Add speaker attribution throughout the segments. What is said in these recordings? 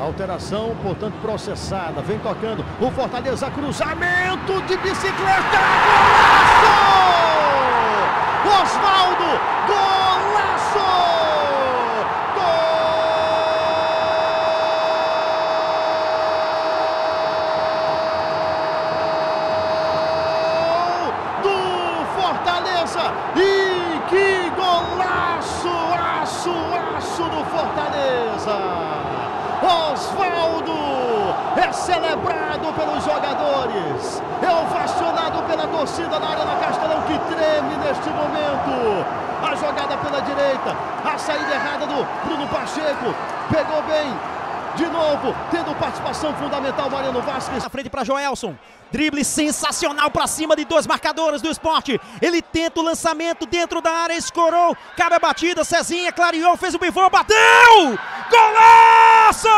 Speaker 1: Alteração, portanto, processada. Vem tocando o Fortaleza, cruzamento de bicicleta. Golaço! Osvaldo, golaço! Gol do Fortaleza! E que golaço! Aço, aço do Fortaleza! Osvaldo é celebrado pelos jogadores, é ovacionado pela torcida na Arena Castelão que treme neste momento. A jogada pela direita, a saída errada do Bruno Pacheco, pegou bem. De novo, tendo participação fundamental, Mariano Vasquez.
Speaker 2: Na frente para Joelson. Drible sensacional para cima de dois marcadores do esporte. Ele tenta o lançamento dentro da área, escorou. Cabe a batida, Cezinha clareou, fez o pivô, bateu! Golaço!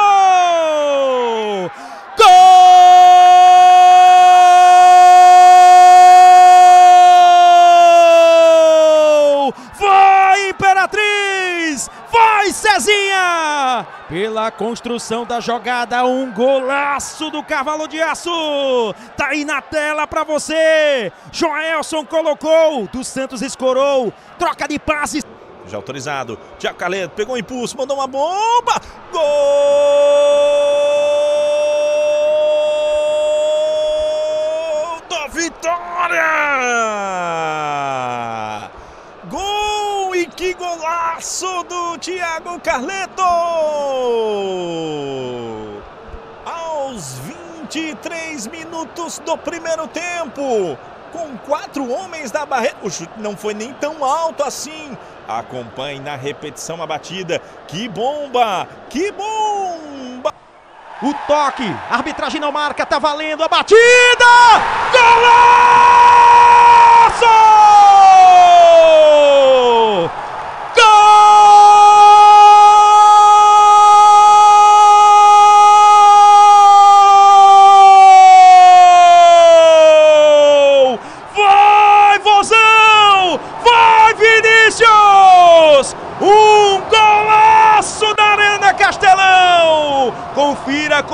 Speaker 2: Gol! Vai, Imperatriz! Vai, Cezinha! Pela construção da jogada, um golaço do Cavalo de Aço! Tá aí na tela pra você! Joelson colocou, dos Santos escorou, troca de passes.
Speaker 3: Já autorizado. Tiago Carleto pegou o impulso, mandou uma bomba. Gol da vitória! Gol e que golaço do Thiago Carleto! Aos 23 minutos do primeiro tempo, com quatro homens da barreira. O chute não foi nem tão alto assim. Acompanhe na repetição a batida. Que bomba! Que bomba!
Speaker 2: O toque, a arbitragem não marca, tá valendo a batida! Golaço!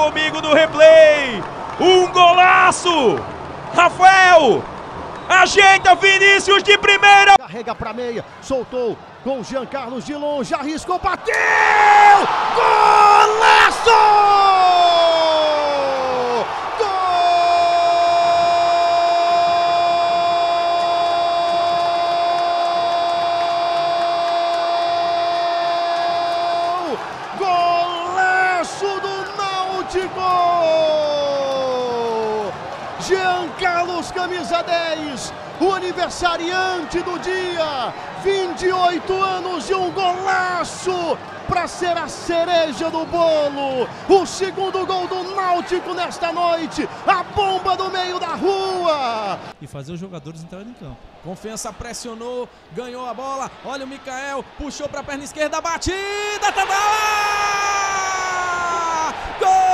Speaker 2: Comigo no replay. Um golaço! Rafael! Ajeita Vinícius de primeira!
Speaker 1: Carrega para meia, soltou com Jean Carlos de longe, arriscou, bateu! Golaço! Gol! Golaço do Náutico! Jean Carlos, camisa 10, o aniversariante do dia, 28 anos e um golaço para ser a cereja do bolo. O segundo gol do Náutico nesta noite, a bomba do meio da rua.
Speaker 4: e fazer os jogadores entrarem em campo. Confiança pressionou, ganhou a bola. Olha o Mikael, puxou para a perna esquerda, batida, tá lá! Gol!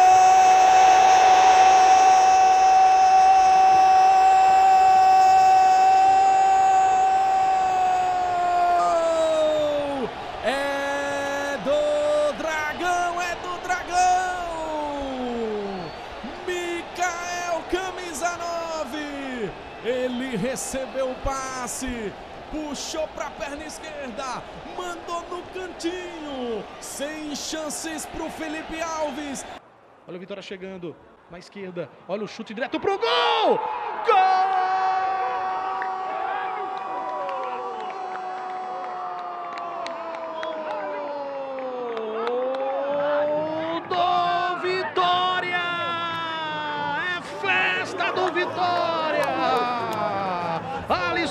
Speaker 4: Recebeu o passe, puxou para a perna esquerda, mandou no cantinho, sem chances para o Felipe Alves.
Speaker 1: Olha o Vitória chegando na esquerda, olha o chute direto pro gol! Gol! do Vitória! É festa do Vitória!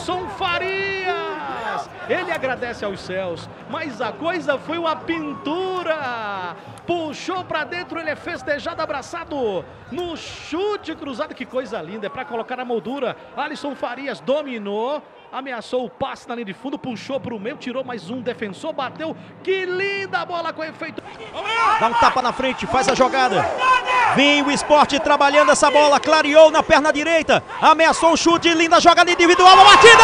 Speaker 1: Alisson Farias! Ele agradece aos céus, mas a coisa foi uma pintura! Puxou pra dentro, ele é festejado, abraçado no chute cruzado. Que coisa linda, é pra colocar na moldura. Alisson Farias dominou, ameaçou o passe na linha de fundo, puxou pro meio, tirou mais um defensor, bateu. Que linda bola com efeito.
Speaker 2: Dá um tapa na frente, faz a jogada. Vem o esporte trabalhando essa bola, clareou na perna direita, ameaçou o chute, linda jogada individual, batida!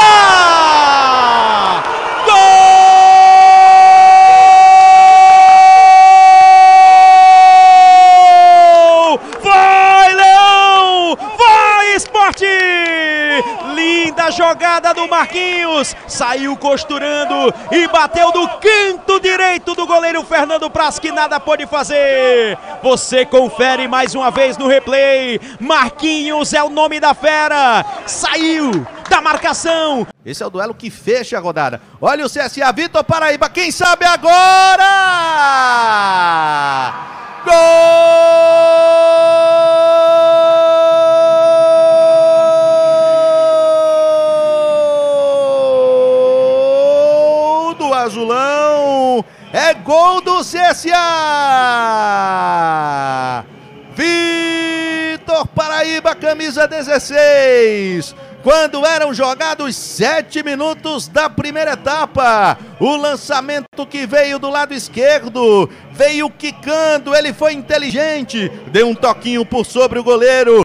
Speaker 2: Do Marquinhos. Saiu costurando e bateu no canto direito do goleiro Fernando Praz, que nada pôde fazer. Você confere mais uma vez no replay. Marquinhos é o nome da fera. Saiu da marcação.
Speaker 5: Esse é o duelo que fecha a rodada. Olha o CSA, Vitor Paraíba, quem sabe agora? Gol CSA. Vitor Paraíba, camisa 16 quando eram jogados sete minutos da primeira etapa. O lançamento que veio do lado esquerdo, veio quicando, ele foi inteligente, deu um toquinho por sobre o goleiro.